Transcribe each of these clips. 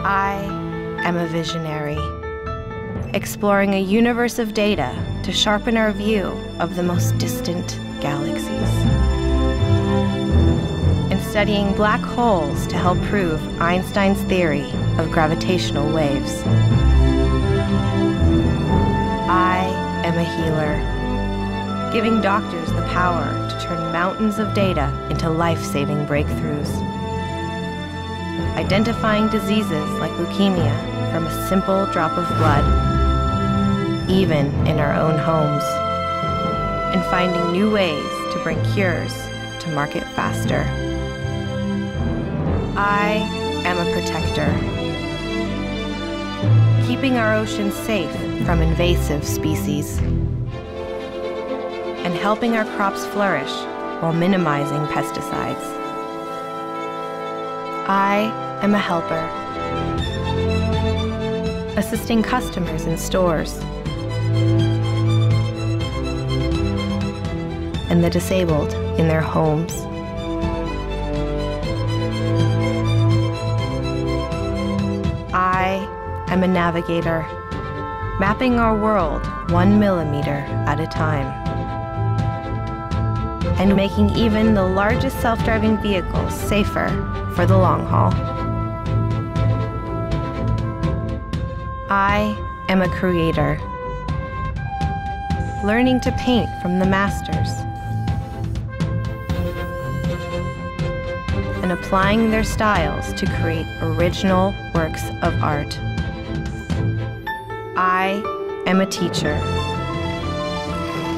I am a visionary, exploring a universe of data to sharpen our view of the most distant galaxies. And studying black holes to help prove Einstein's theory of gravitational waves. I am a healer, giving doctors the power to turn mountains of data into life saving breakthroughs. Identifying diseases like leukemia from a simple drop of blood, even in our own homes, and finding new ways to bring cures to market faster. I am a protector, keeping our oceans safe from invasive species and helping our crops flourish while minimizing pesticides. I am a helper, assisting customers in stores. And the disabled in their homes. I am a navigator, mapping our world one millimeter at a time, and making even the largest self driving vehicles safer for the long haul. I am a creator, learning to paint from the masters and applying their styles to create original works of art. I am a teacher,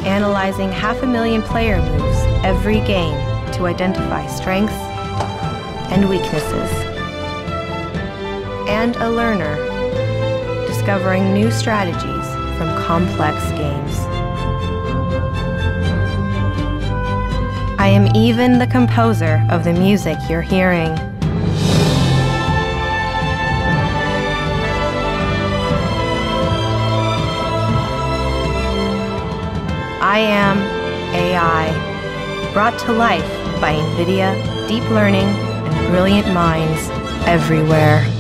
analyzing half a million player moves every game to identify strengths and weaknesses. And a learner, discovering new strategies from complex games. I am even the composer of the music you're hearing. I am AI, brought to life by NVIDIA, deep learning, and brilliant minds everywhere.